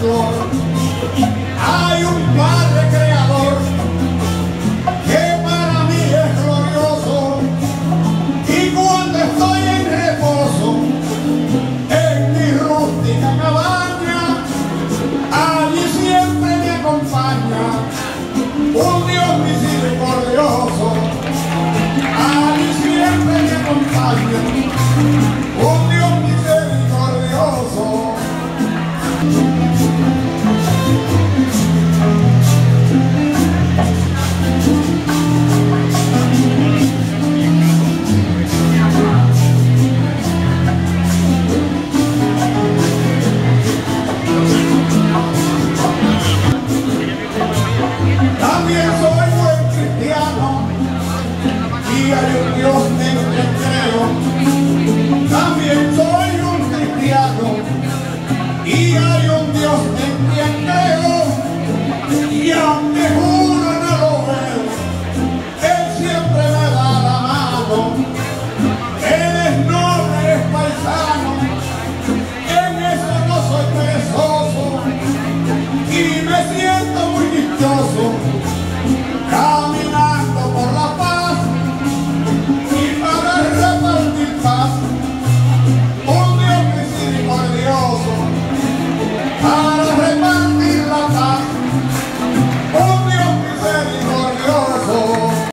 hay un Padre Creador que para mí es glorioso. Y cuando estoy en reposo en mi rústica cabaña allí siempre me acompaña un Dios Y hay un Dios que entiende y